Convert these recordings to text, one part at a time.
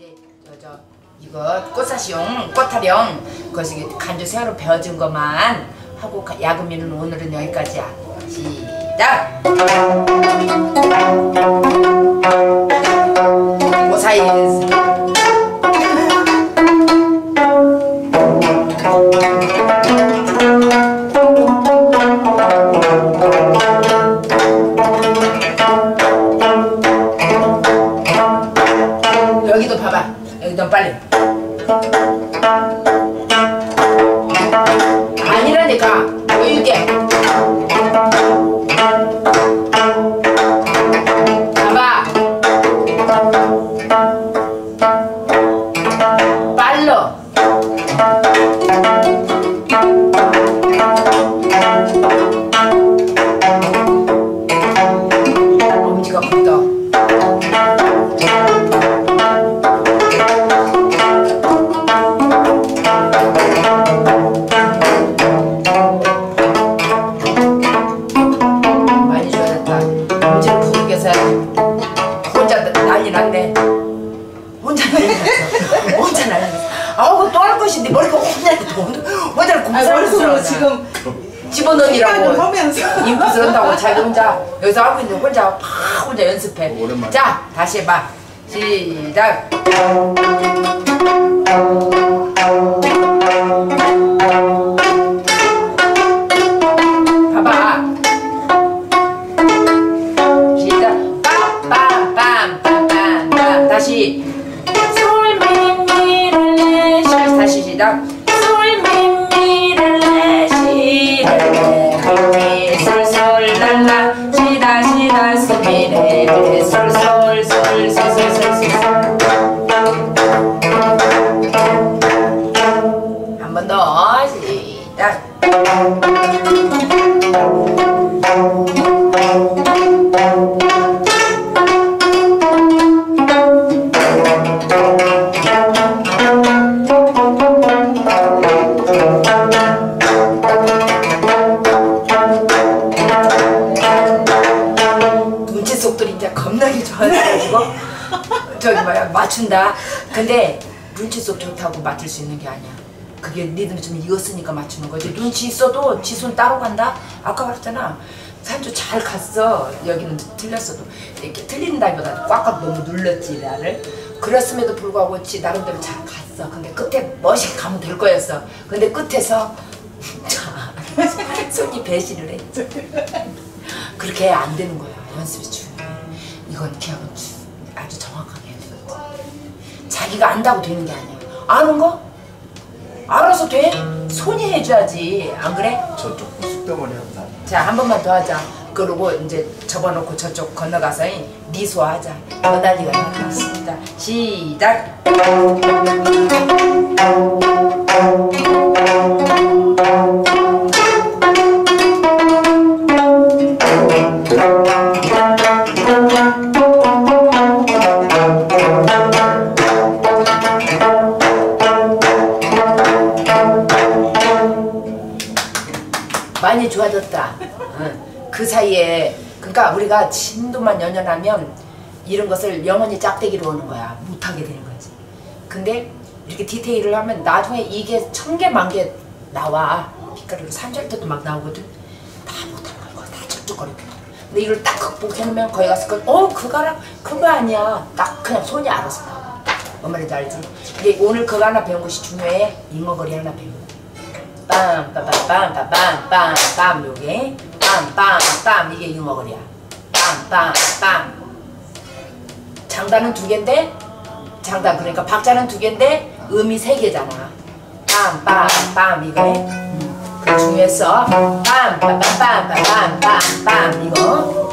이제 저저 이거 꽃사시용 꽃타령 거기 간주 새로 배워준 것만 하고 가- 야금이는 오늘은 여기까지야. 시작. vale. 한다고 자기 혼자 여기서 하고 있는데 혼자 팍 혼자 연습해. 오랜만에. 자 다시 해봐. 시작 맞춘다. 근데 눈치 속 좋다고 맞출 수 있는 게 아니야. 그게 리듬이 좀 이었으니까 맞추는 거지. 눈치 있어도 지 손 따로 간다. 아까 말했잖아. 산주 잘 갔어. 여기는 틀렸어도 이렇게 틀린다기보다 꽉꽉 너무 눌렀지 나를. 그랬음에도 불구하고 지 나름대로 잘 갔어. 근데 끝에 멋있게 가면 될 거였어. 근데 끝에서 손이 배신을 했지. 그렇게 안 되는 거야. 연습이 중요해. 이건 해야 돼. 자기가 안다고 되는 게 아니야. 아는 거? 알아서 돼? 손이 해줘야지. 안 그래? 저쪽 쑥대머리 한다. 자, 한 번만 더 하자. 그러고 이제 접어놓고 저쪽 건너가서 니소 하자. 너달리가 나왔습니다. 시작. 그 사이에 그러니까 우리가 진도만 연연하면 이런 것을 영원히 짝대기로 오는 거야. 못하게 되는 거지. 근데 이렇게 디테일을 하면 나중에 이게 천 개, 만 개 나와. 빛깔으로 산절대도 막 나오거든. 다 못하는 거야. 다 쩍쩍거리고. 근데 이걸 딱 극복해놓으면 거기 갔을 걸, 어, 그거랑, 그거 아니야. 딱 그냥 손이 알아서 나와. 뭔 말인지 알지? 근데 오늘 그거 하나 배운 것이 중요해. 잉어거리 하나 배운 거. 빰, 빰, 빰, 빰, 빰, 빰, 빰, 요게. 빰빰빰 이게 잉어거리야. 빰빰빰 장단은 두 개인데 장단. 그러니까 박자는 두 개인데 음이 세 개잖아. 빰빰빰 이거에 음, 그 중에서 빰빰빰빰빰빰빰 이거.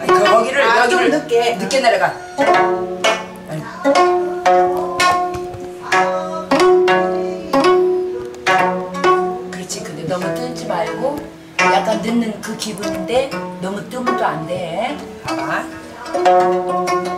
아니, 그 거기를 아, 좀 여기를 늦게. 늦게 내려가 그 기분인데 너무 뜨면 또안 돼. 봐봐.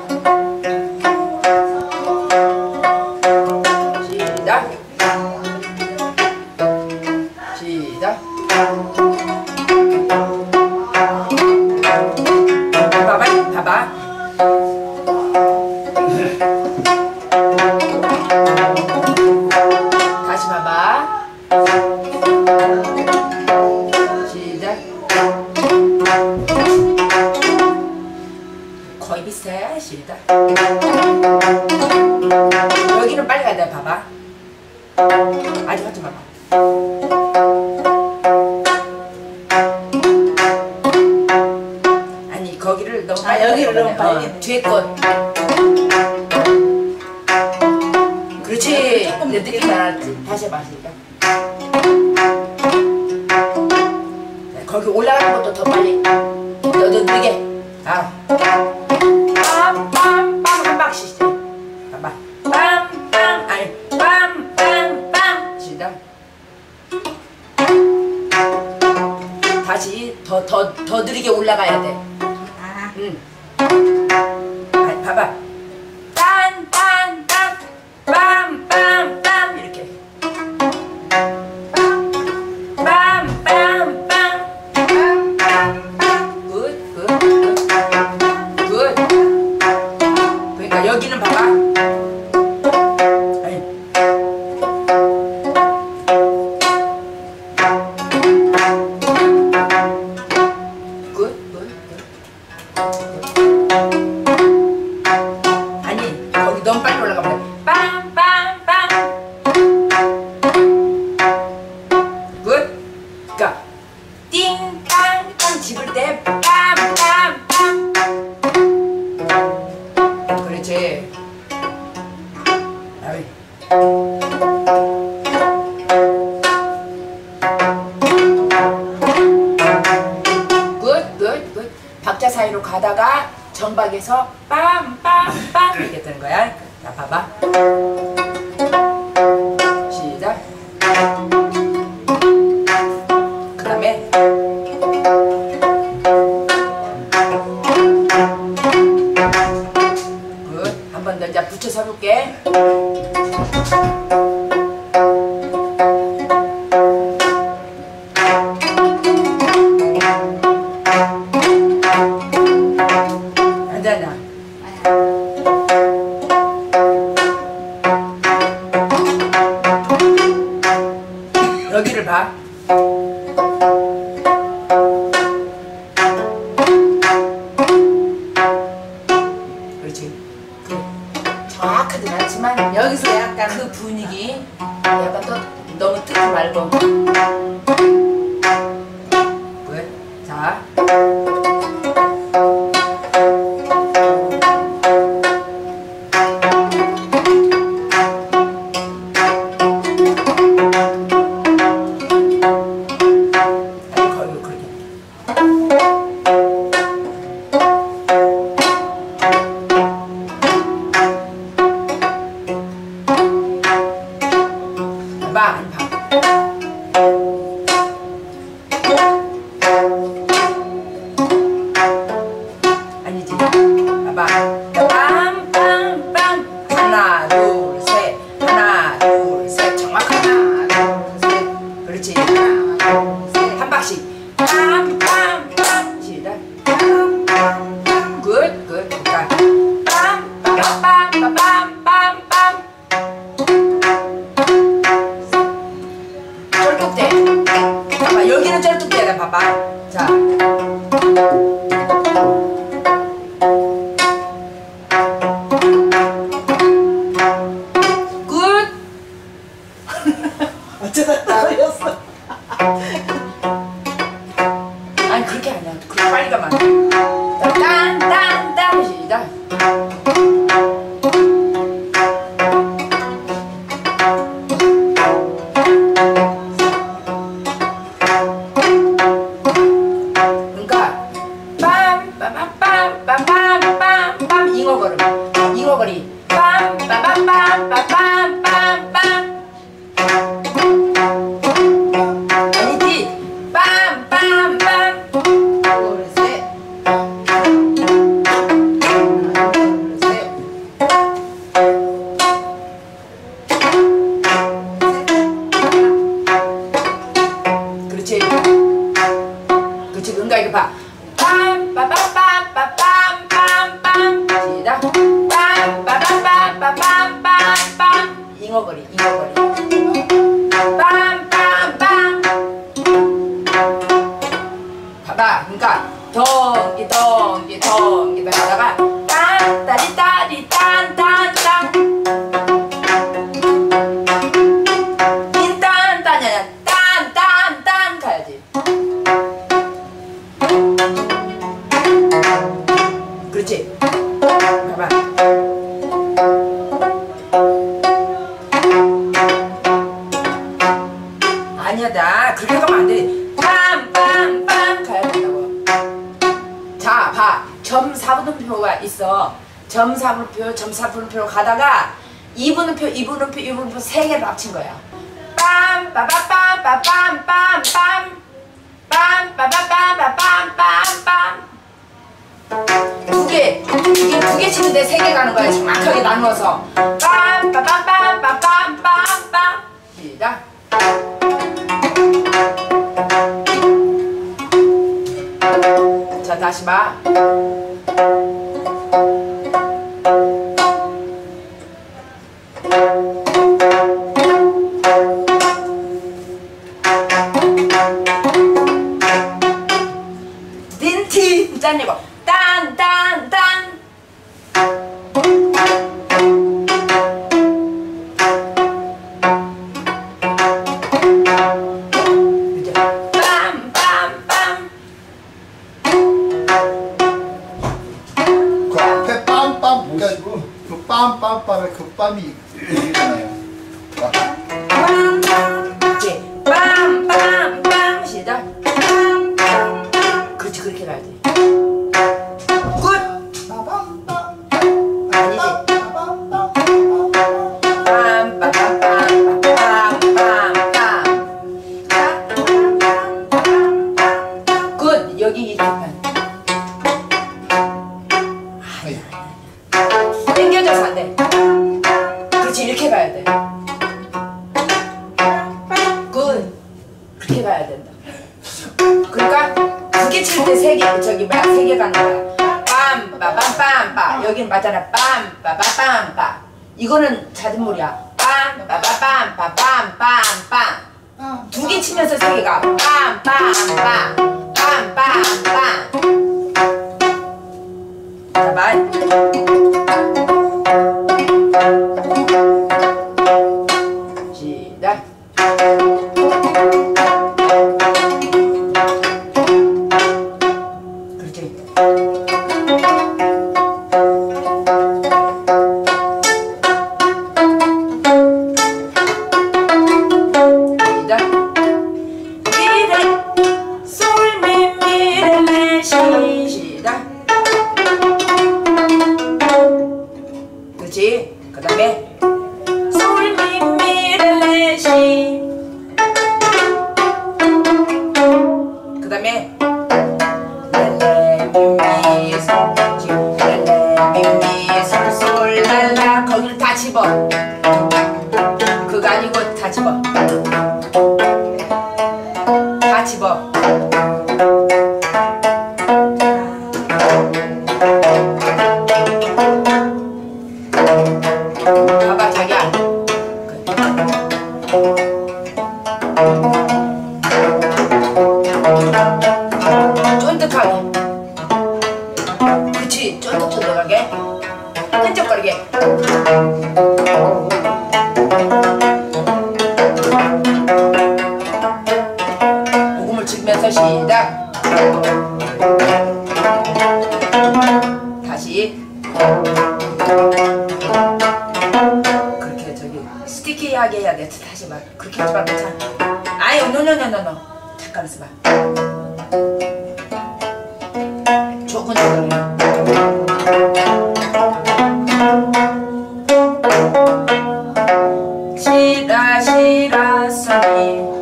시라 시라 써니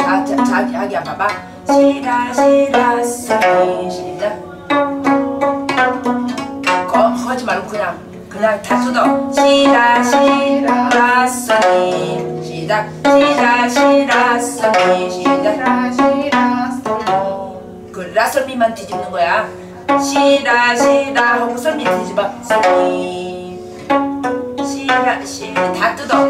아, 자기 자기 자기 아봐봐. 시라 시라 써니 시작. 거 하지 말고 그냥 그냥 다 쏟아. 시라 시라 써니 시작. 시라 시라 써니 시작. 시라 시라 써니 그 라설미만 뒤집는 거야. 시다 시다. 하고 선미 뒤집어 선미 시다 시다 뜯어.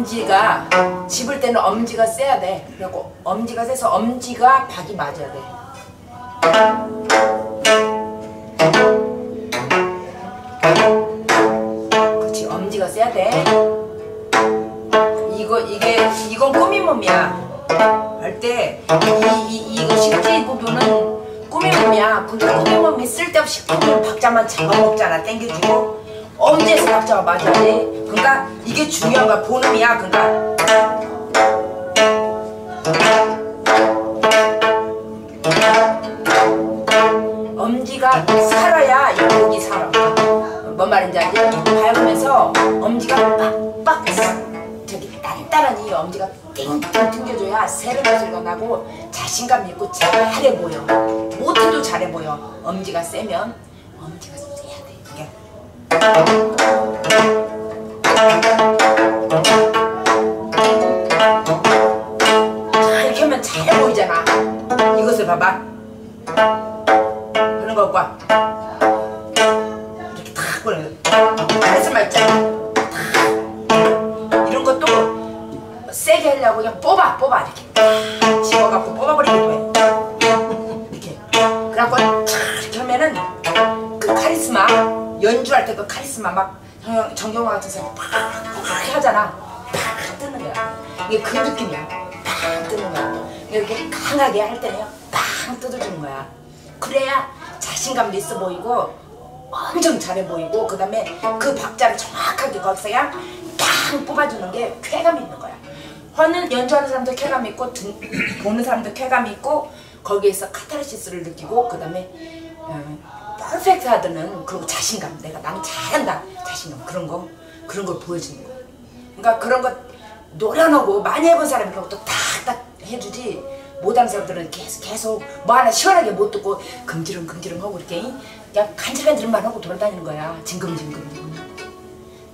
엄지가 집을 때는 엄지가 세야 돼. 그리고 엄지가 세서 엄지가 박이 맞아야 돼. 그렇지 엄지가 세야 돼. 이거 이게 이건 꾸민 몸이야. 할 때 이 이 이거 식지 부분은 꾸민 몸이야. 근데 꾸민 몸이 쓸데없이 박자만 잡아먹잖아. 땡겨주고. 엄지에서 박자가 맞아야 돼 그러니까 이게 중요한 거야 본음이야 그러니까 엄지가 살아야 이 곡이 살아. 뭔 말인지 알지? 밟으면서 엄지가 빡빡 저기 단단하니 엄지가 띵띵 튕겨줘야 소리가 나고 자신감 있고 잘해 보여. 못해도 잘해 보여. 엄지가 세면 엄지가 세야 돼. 이게. 자, 이렇게 하면 잘해 보이잖아. 이것을 봐봐. 그런 것과 이렇게 탁 보는 있잖아 탁. 이런 것도 세게 하려고 그냥 뽑아 뽑아 이렇게 탁 집어갖고 뽑아버리기도 해 이렇게 그래갖고 탁 이렇게 하면은 그 카리스마 연주할 때그 카리스마 막 사람 팍 하잖아. 팍 뜨는 거야. 이게 그 느낌이야. 팍 뜨는 거야. 이렇게 강하게 할 때는 팍 뜯어주는 거야. 그래야 자신감도 있어 보이고 엄청 잘해 보이고 그 다음에 그 박자를 정확하게 거기서 그냥 탕 뽑아주는 게 쾌감 있는 거야. 화는 연주하는 사람도 쾌감 있고 듣, 보는 사람도 쾌감 있고 거기에서 카타르시스를 느끼고 그 다음에 어, 퍼펙트 하드는 그리고 자신감. 내가 난 잘한다. 자신감. 그런 거 그런 걸 보여주는 거 그러니까 그런 거 노련하고 많이 해본 사람이 그런 것도 탁탁 해주지. 못하는 사람들은 계속 계속 뭐 하나 시원하게 못 듣고 금지렁 금지렁 하고 이렇게 그냥 간질간질만 하고 돌아다니는 거야. 징금징금.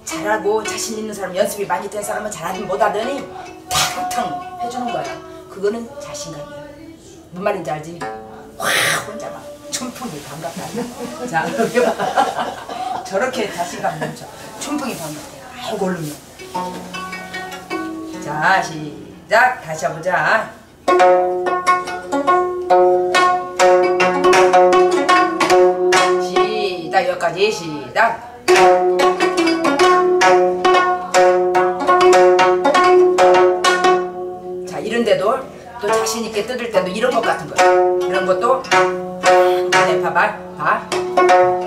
잘하고 자신 있는 사람 연습이 많이 된 사람은 잘하든 못하더니 탕탕 해주는 거야. 그거는 자신감이야. 뭔 말인지 알지? 와 혼자 막 춘풍이 반갑다. 자 저렇게 자신감 넘쳐 춘풍이 반갑다 아이고 얼른. 자 시작. 다시 해보자. 시작. 여기까지. 시작. 자 이런데도 또 자신 있게 뜯을 때도 이런 것 같은 거 이런 것도 네 봐봐. 봐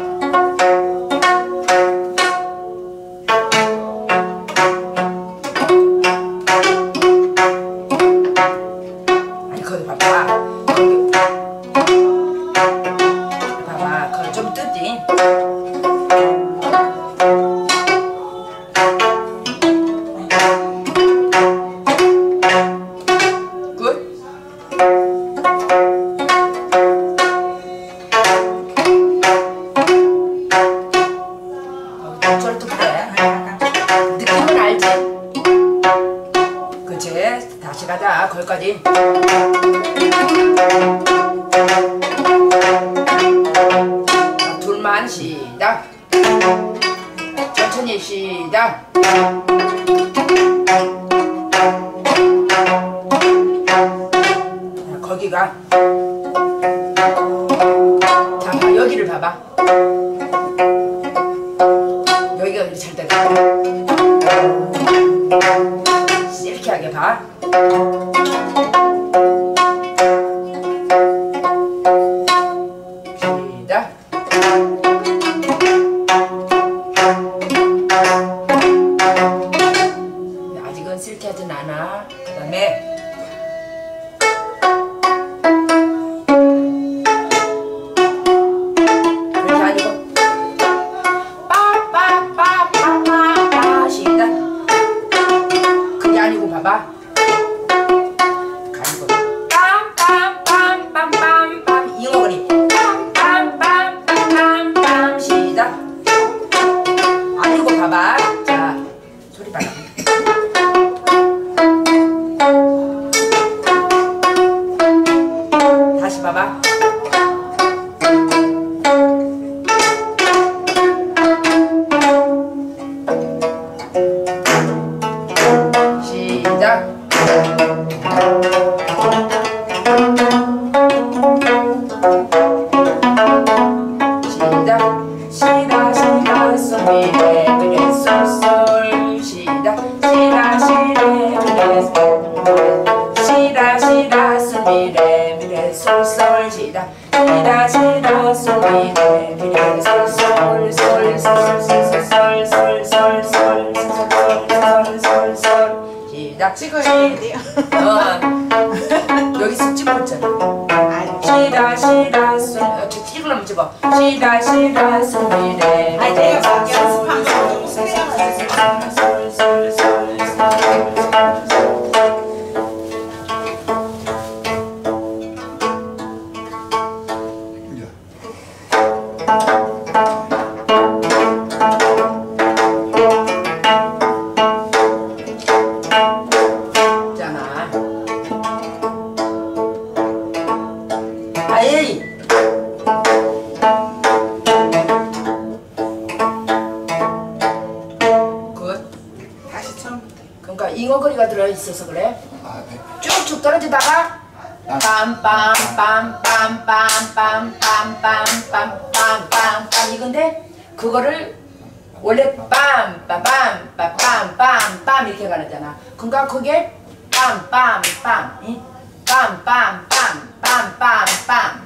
빰빰 빰빰빰빰빰빰빰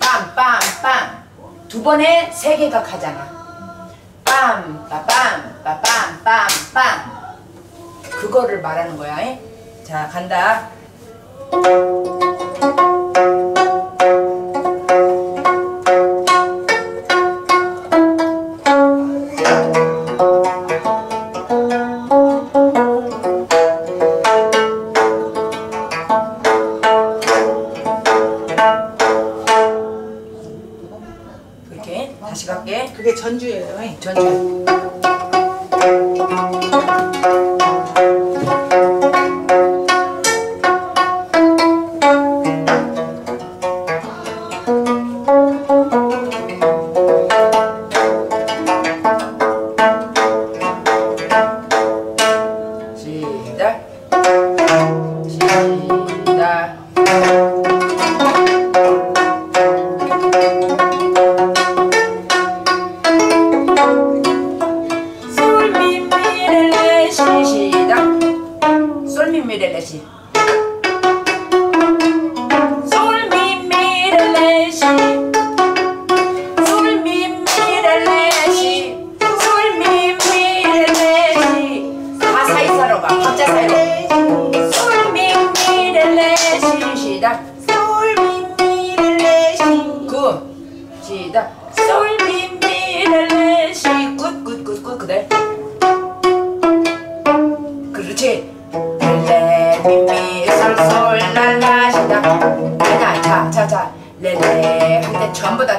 빰빰빰 두 번에 세 개가 가잖아 빰빰빰빰빰빰 그거를 말하는 거야 자 간다 Georgia.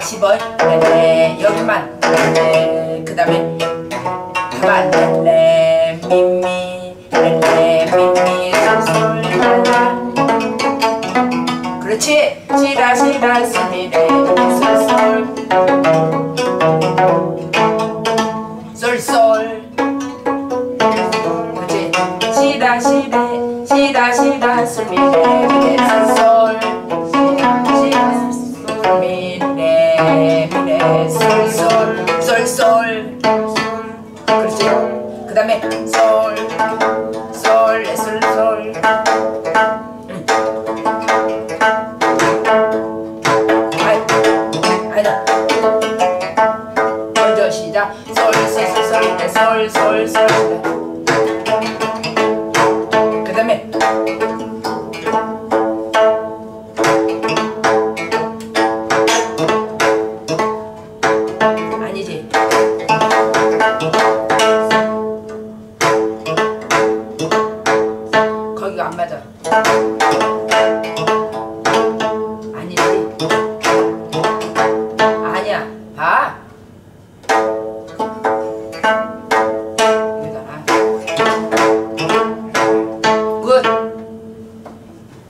10월 렐레 여기만. 렐레 그 다음에 반 렐레 미미. 렐레 미미. 솔솔라라 그렇지. 지라시라시.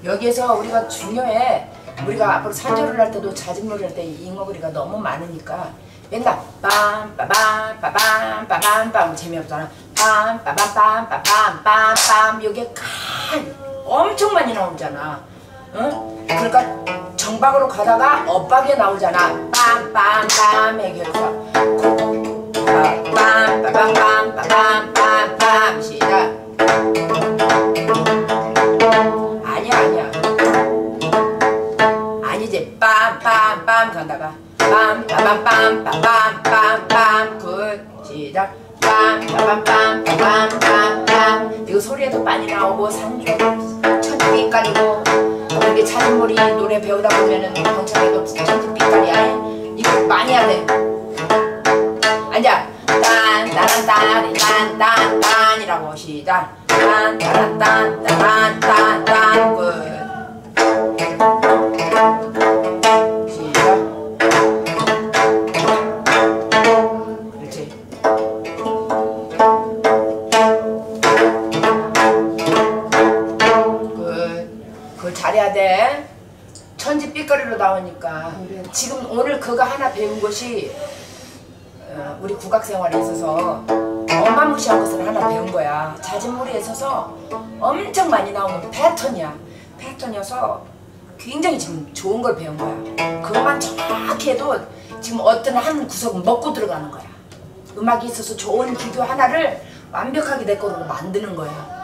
그래서 우리가 중요해. 우리가 앞으로 산조를 할 때도 자진몰이 할때 잉어거리가 너무 많으니까 맨날 빠밤 재미없잖아. 빰빠밤 이게 칸 엄청 많이 나오잖아. 응? 그러니까 정박으로 가다가 엇박에 나오잖아. 빰빰빰 해결사. 빰빰빰빰빰빰빰빰 시작. 빰빰빰 간다가 빰빰빰빰빰빰빰 굿. 시작. 빰빰빰빰빰빰빰 그리고 소리에도 많이 나오고 산조 천지빛 깔리고 이게 자진몰이 노래 배우다 보면은 경찰에도 천지빛 깔이야. 이거 많이 해야 돼. 앉아. 딴따란따리딴딴딴이라고 시작. 딴따란딴따란딴딴. 굿. 지금 오늘 그거 하나 배운 것이 어, 우리 국악생활에 있어서 어마무시한 것을 하나 배운 거야. 자진몰이에 있어서 엄청 많이 나오는 패턴이야. 패턴이어서 굉장히 지금 좋은 걸 배운 거야. 그것만 정확히 해도 지금 어떤 한 구석은 먹고 들어가는 거야. 음악이 있어서 좋은 기교 하나를 완벽하게 내 거로 만드는 거야.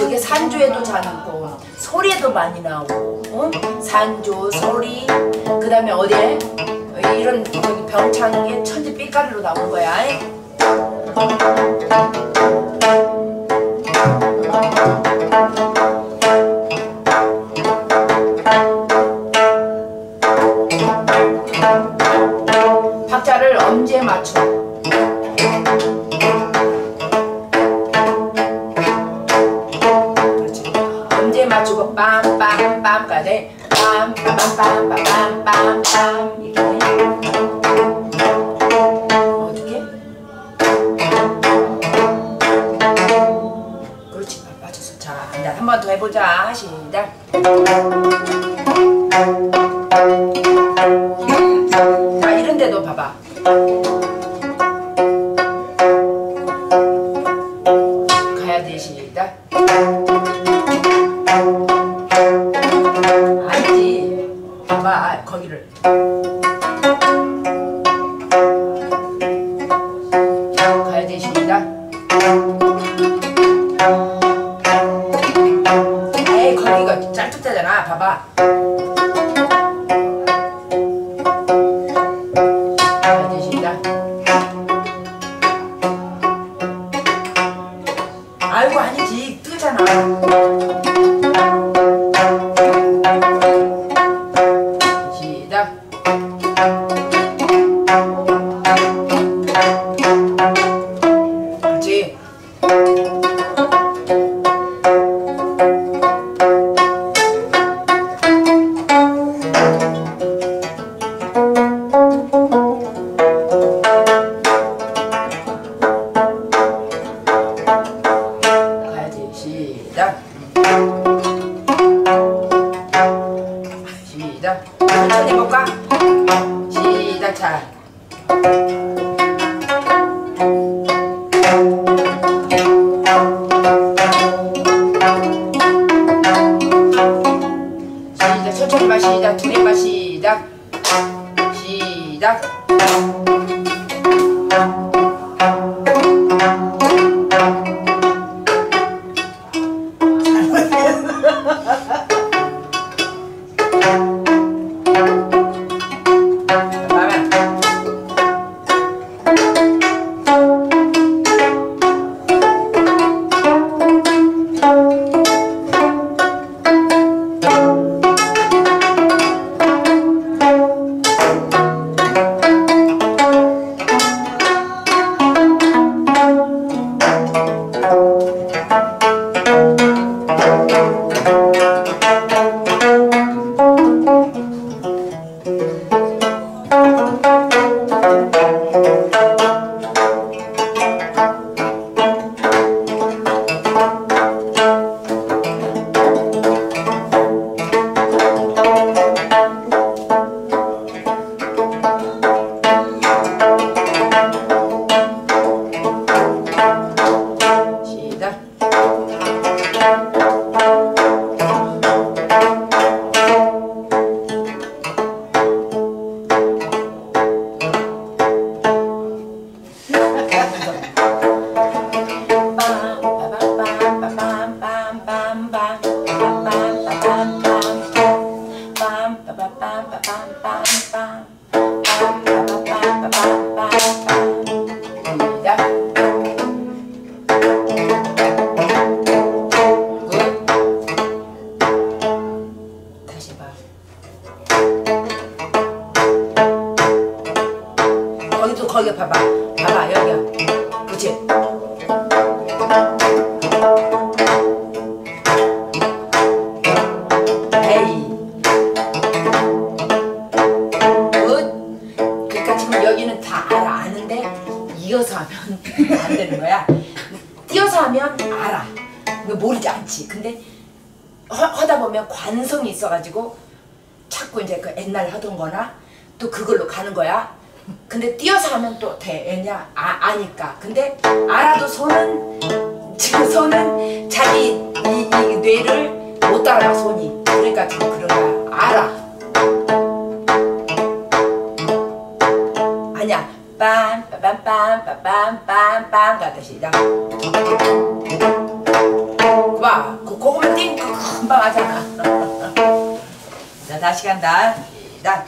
그게 산조에도 잘 나고 소리에도 많이 나오고 어? 산조 소리. 그 다음에 어디에 이런 병창에 천지 삐까리로 나오는 거야 パンパパンパンパパンパンパンが私だ。わここもティンクバーじゃんだ 確かんだだ。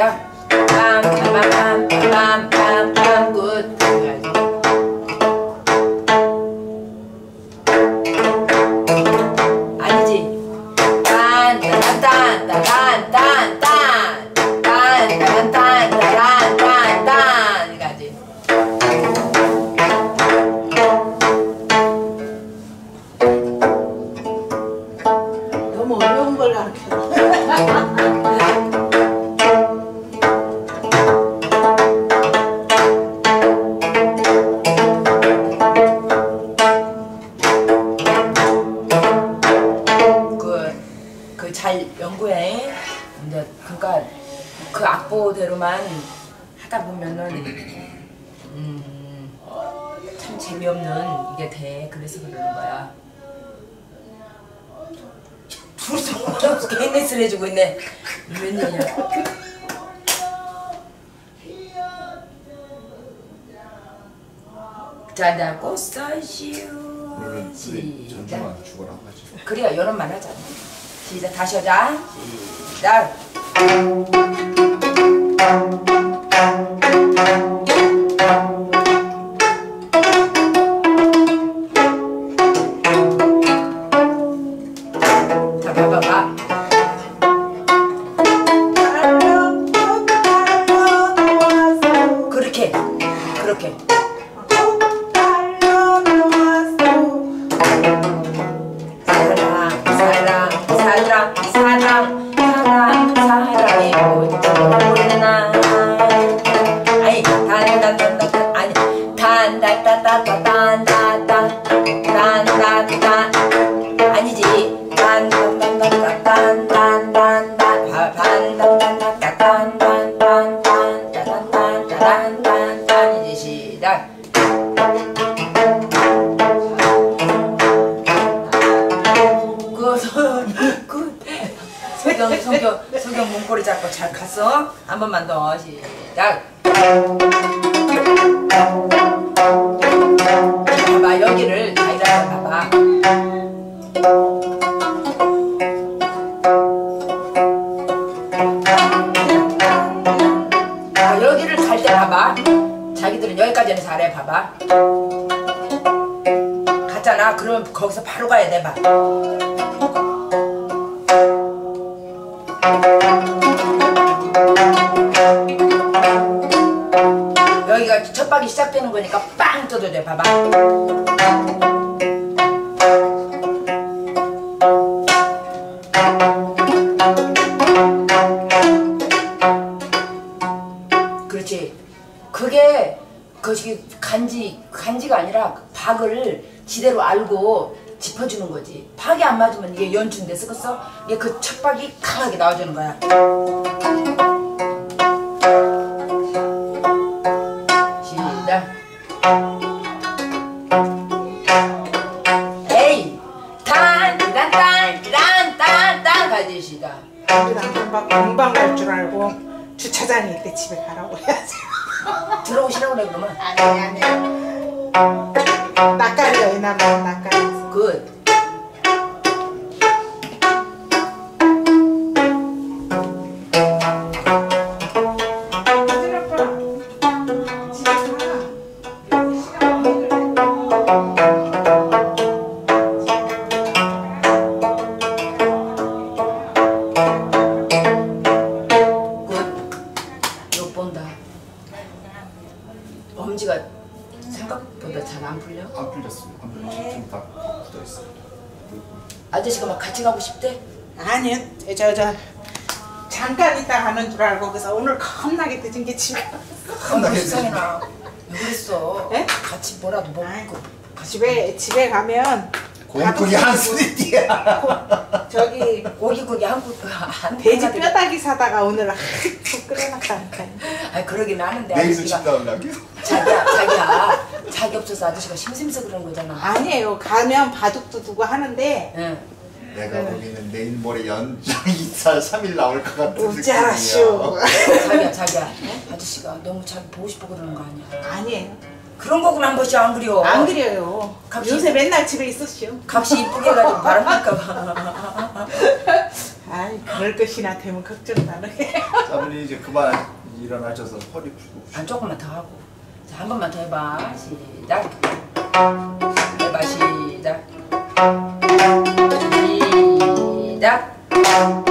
rồi bam bam bam bam. Majorá 거기서 바로 가야 돼 봐. 여기가 첫 박이 시작되는 거니까 빵돼 봐봐. 알고 짚어주는 거지. 박이 안 맞으면 이게 연주인데 쓰겠어? 이게 그 첫 박이 강하게 나와주는 거야. 시작. 에이, 딴딴딴딴딴딴 가지 시작. 금방 금방 갈 줄 알고 주차장에 있대 집에 가라고 해야지. 들어오시라고 그래 그러면. 아니 아 집에 가면 공꾼이 한숨이 뛰어. 저기 고기고기 한국 한 돼지 하나도- 뼈다귀 사다가 오늘 아이고 끓여놨다니까. 아니 그러긴 하는데 내일도 아저씨가 집 나오려고. 자기야 자기야 자기 없어서 아저씨가 심심해서 그런 거잖아. 아니에요. 가면 바둑도 두고 하는데 응. 내가 보기에는 내일 모레 연장 2차 3일 나올 것 같은 웃지 않았쇼. 자기야 자기야 아저씨가 너무 자기 보고 싶어 그러는 거 아니야? 아니에요. 그런 거구나 한 번씩 안 그려. 안 그려요. 갑자기- 요새 맨날 집에 있었쇼. 값이 이쁘게 해가지고 바람할까 봐. 아이 그럴 것이나 되면 걱정 나네. 사모님 이제 그만 일어나셔서 허리 풀고. 아 조금만 더 하고. 자 한 번만 더 해봐. 시작. 해봐 시작. 시작.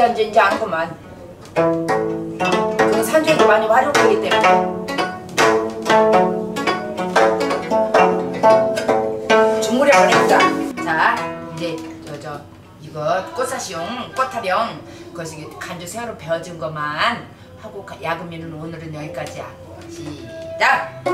그걸 이제 이제 이제 아는구만. 그 산조에도 많이 활용되기 때문에. 중물에 해보자. 자, 이제 저저 이거 꽃사시용 꽃타령 그것이 간주 새로 배워준 것만 하고 가- 야금이는 오늘은 여기까지야. 시작.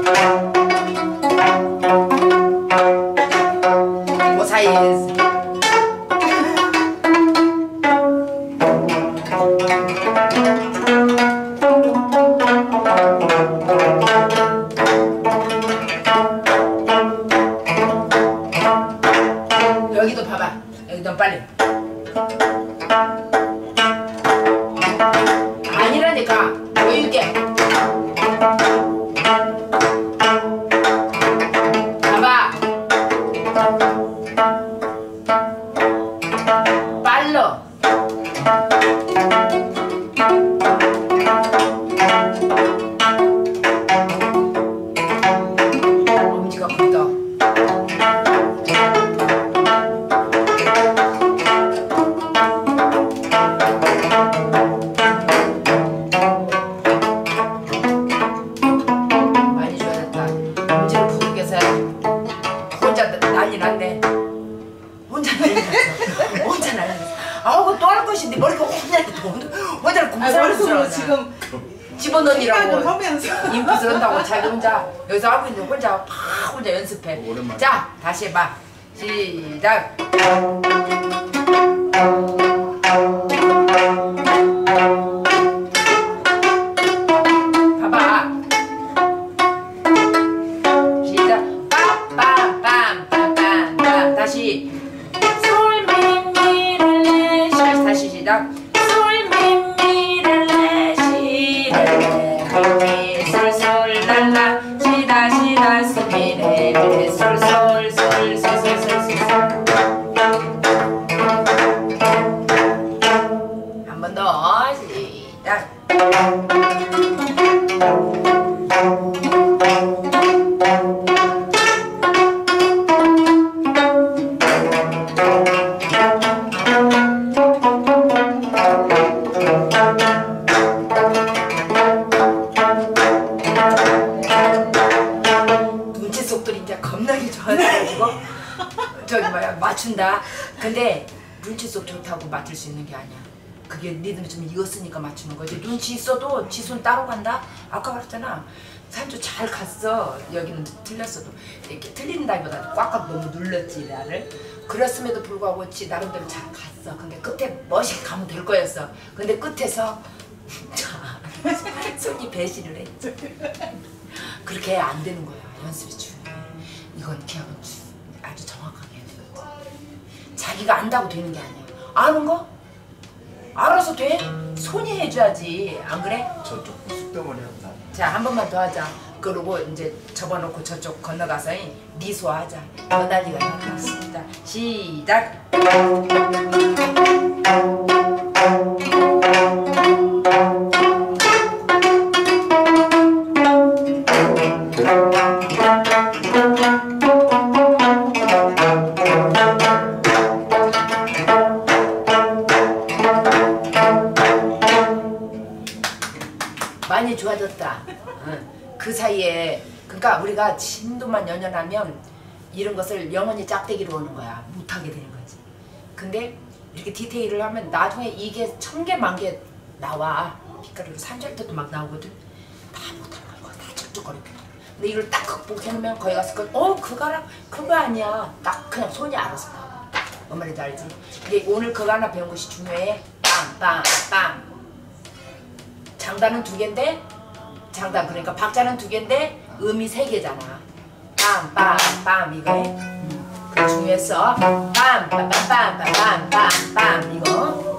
한다고 자기 혼자 여기서 하고 있는데 혼자 막 혼자 연습해. 오랜만에. 자 다시 해봐. 시작. 속 좋다고 맞출 수 있는 게 아니야. 그게 리듬이 좀 익었으니까 맞추는 거지. 눈치 있어도 지 손 따로 간다. 아까 말했잖아. 산주 잘 갔어. 여기는 틀렸어도 이렇게 틀린다기보다 꽉꽉 너무 눌렀지 나를. 그랬음에도 불구하고 지 나름대로 잘 갔어. 근데 끝에 멋있게 가면 될 거였어. 근데 끝에서 자, 손이 배신을 했지. 그렇게 안 되는 거야. 연습이 중요해. 이건 기억은 주- 아주 정확하게 해야 돼. 자기가 안다고 되는 게 아니야. 아는 거? 알아서 돼? 손이 해줘야지. 안 그래? 저쪽 쑥대머리 한다. 자, 한 번만 더 하자. 그러고 이제 접어놓고 저쪽 건너가서 미소 하자. 여달리가 나왔습니다. 시작. 우리가 진도만 연연하면 이런 것을 영원히 짝대기로 오는 거야. 못하게 되는 거지. 근데 이렇게 디테일을 하면 나중에 이게 천 개 만 개 나와. 빛깔으로 산절 때도 막 나오거든. 다 못하는 거야. 다 쩍쩍거리고. 근데 이걸 딱 극복해놓으면 거기 가서 그, 어 그거랑 그거 아니야. 딱 그냥 손이 알아서 나와. 뭔 말인지 알지? 근데 오늘 그거 하나 배운 것이 중요해. 빵빵빵. 장단은 두 개인데 장단 그러니까 박자는 두 개인데 음이 세 개잖아. 빰빰빰. 음, 그게 중요했어. 빰빰빰빰빰빰빰 이거.